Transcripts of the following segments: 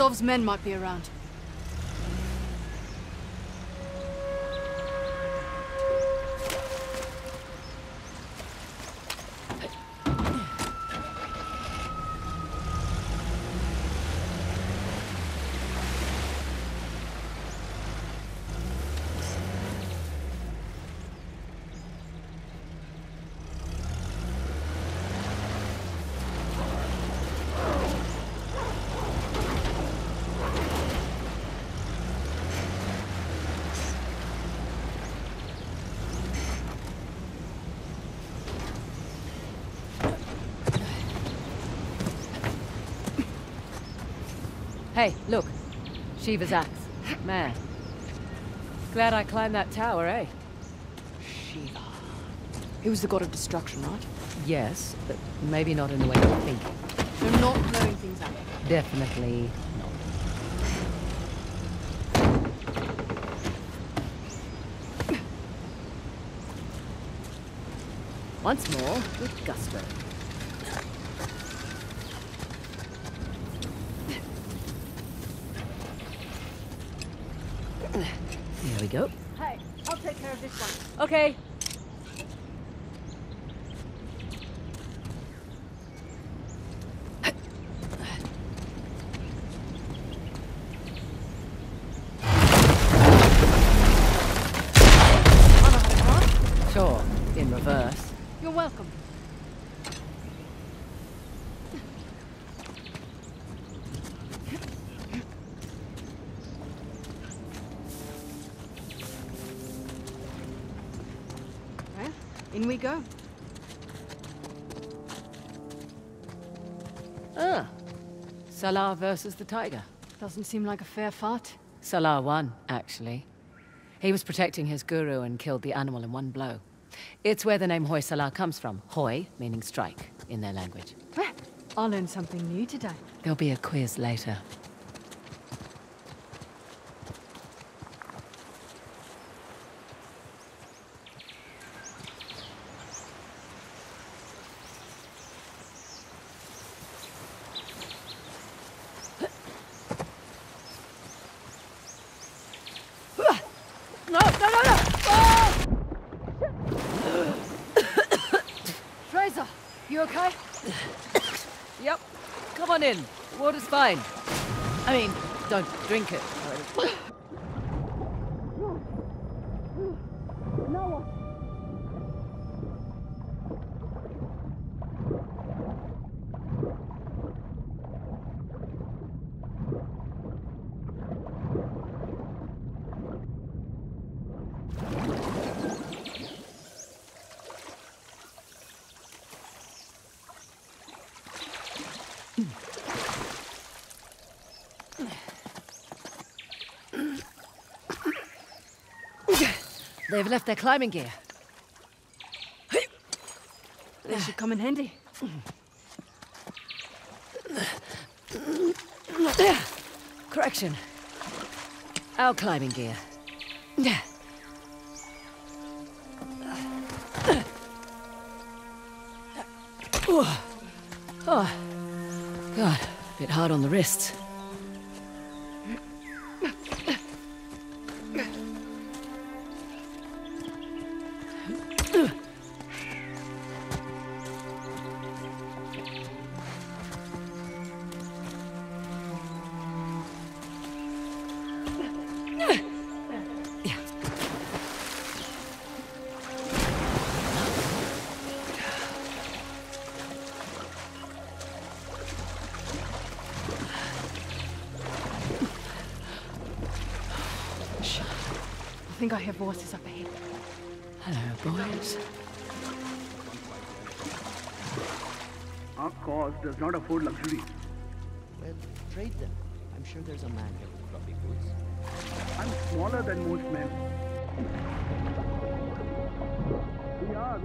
Careful. Men might be around. Hey, look. Shiva's axe. Man. Glad I climbed that tower, eh? Shiva. He was the god of destruction, right? Yes, but maybe not in the way you think. So not blowing things up. Definitely not. Once more, with gusto. We go. Hey, I'll take care of this one. Okay. I know how to climb. Sure, in reverse. You're welcome. Well, in we go. Ah. Sala versus the tiger. Doesn't seem like a fair fight. Sala won, actually. He was protecting his guru and killed the animal in one blow. It's where the name Hoysala comes from. Hoy, meaning strike, in their language. Well, I learned something new today. There'll be a quiz later. No, no, no, no! Oh! Frazer, you okay? Yep. Come on in. Water's fine. I mean, don't drink it. They've left their climbing gear. They should come in handy. Correction. Our climbing gear. Oh, God, a bit hard on the wrists. Think I hear voices up ahead. Hello, boys. Our cause does not afford luxury. Well, trade them. I'm sure there's a man here with fluffy goods. I'm smaller than most men. We are.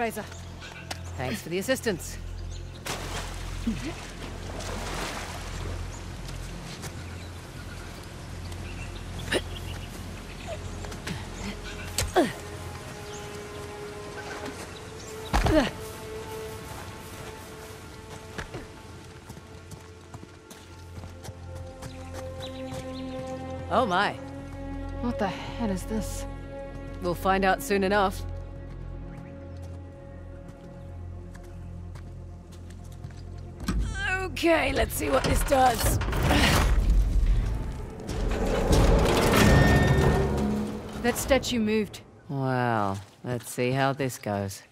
Frazer. Thanks for the assistance. Oh my. What the hell is this? We'll find out soon enough. Okay, let's see what this does. That statue moved. Well, let's see how this goes.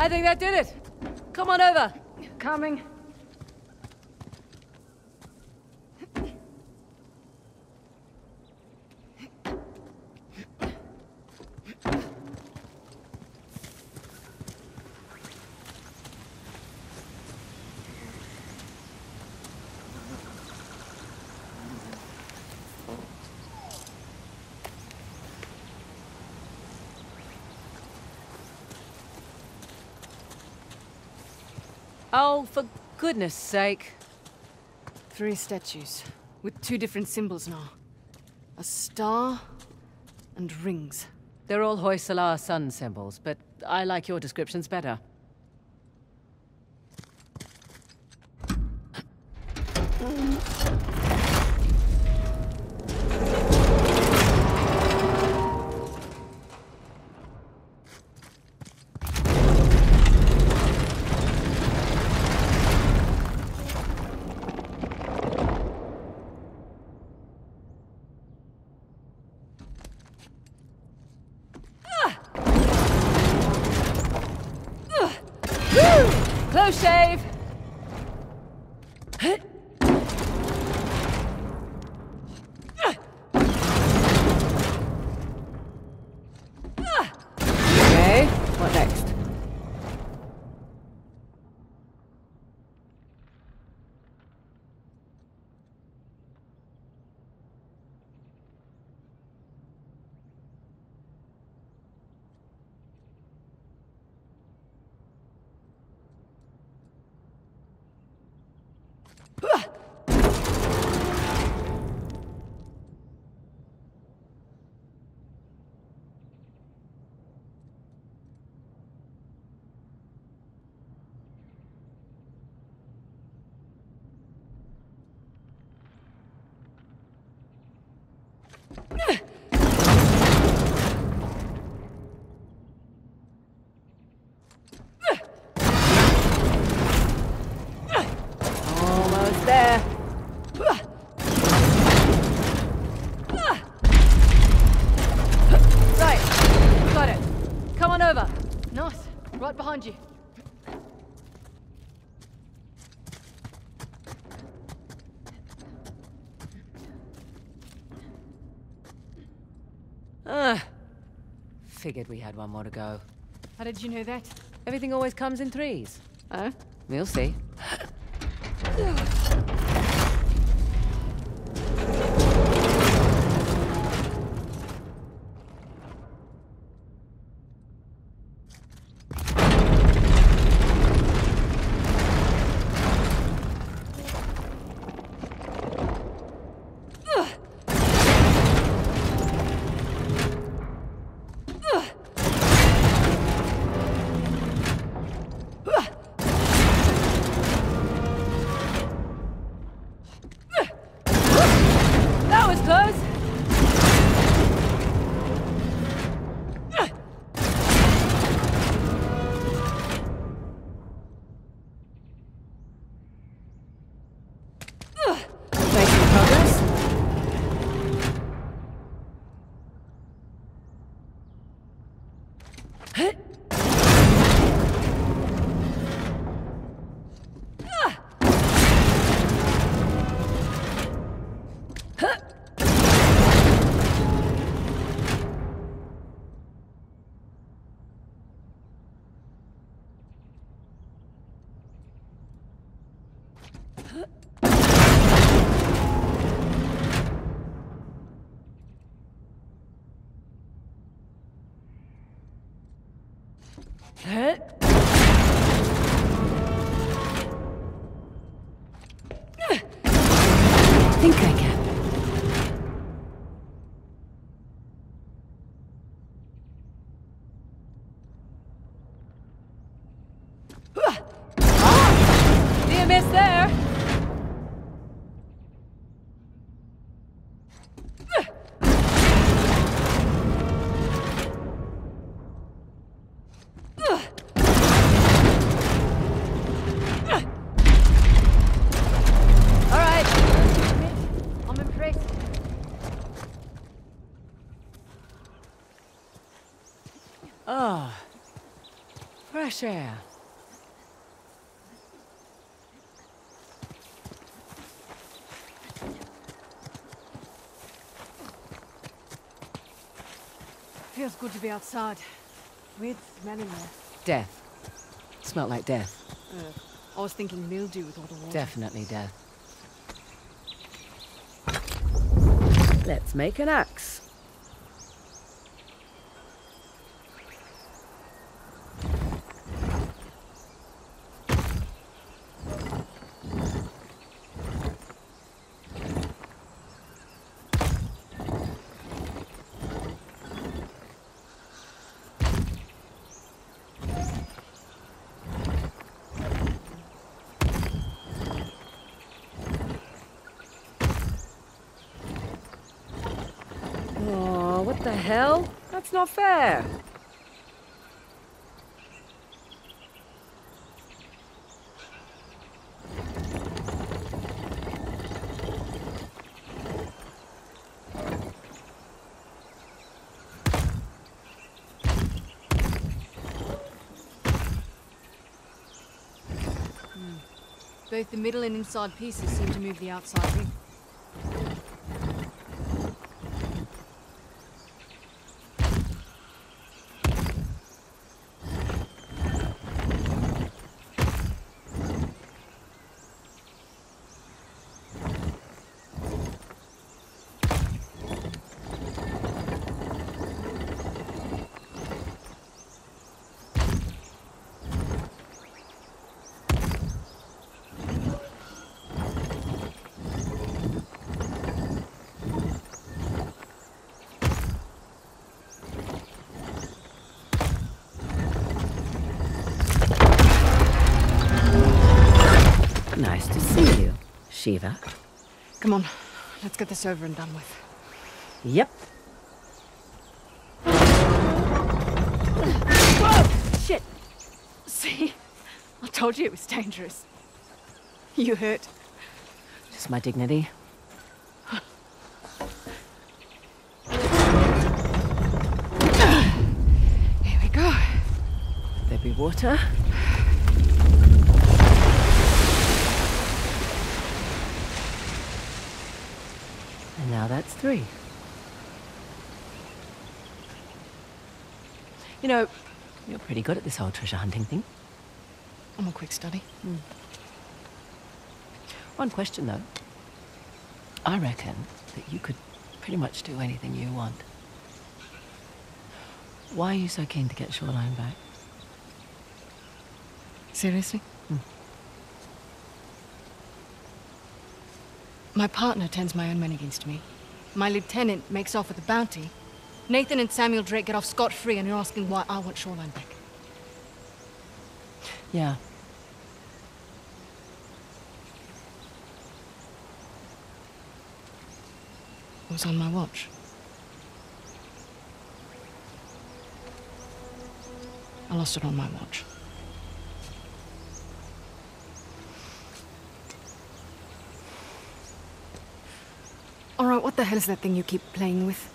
I think that did it. Come on over. Coming. Goodness sake. Three statues with two different symbols now a star and rings. They're all Hoysala sun symbols, but I like your descriptions better. Close shave! Okay, what next? Almost there. Right, got it. Come on over. Nice. Right behind you. Ah, figured we had one more to go. How did you know that? Everything always comes in threes. Oh? We'll see. Think I can. Fresh air. Feels good to be outside. With men in there. Death. Smelt like death. Uh, I was thinking mildew with all the water. Definitely death. Let's make an axe. What the hell? That's not fair. Hmm. Both the middle and inside pieces seem to move the outside ring. Nice to see you, Shiva. Come on, let's get this over and done with. Yep. Whoa! Shit! See? I told you it was dangerous. You hurt. Just my dignity. Here we go. There be water. Now that's three. You know, you're pretty good at this whole treasure hunting thing. I'm a quick study. Hmm. One question though. I reckon that you could pretty much do anything you want. Why are you so keen to get Shoreline back? Seriously? My partner turns my own men against me. My lieutenant makes off with the bounty. Nathan and Samuel Drake get off scot-free and you're asking why I want Shoreline back. Yeah. It was on my watch. I lost it on my watch. What the hell is that thing you keep playing with?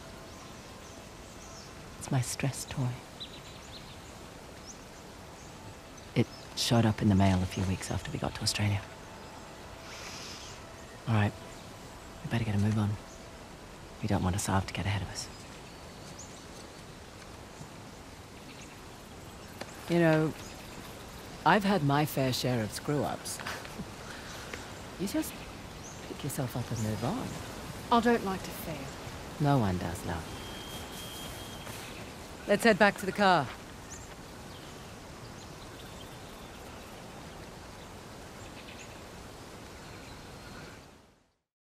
It's my stress toy. It showed up in the mail a few weeks after we got to Australia. All right. We better get a move on. We don't want Asav to get ahead of us. You know, I've had my fair share of screw-ups. you just pick yourself up and move on. I don't like to fail. No one does, love. Let's head back to the car.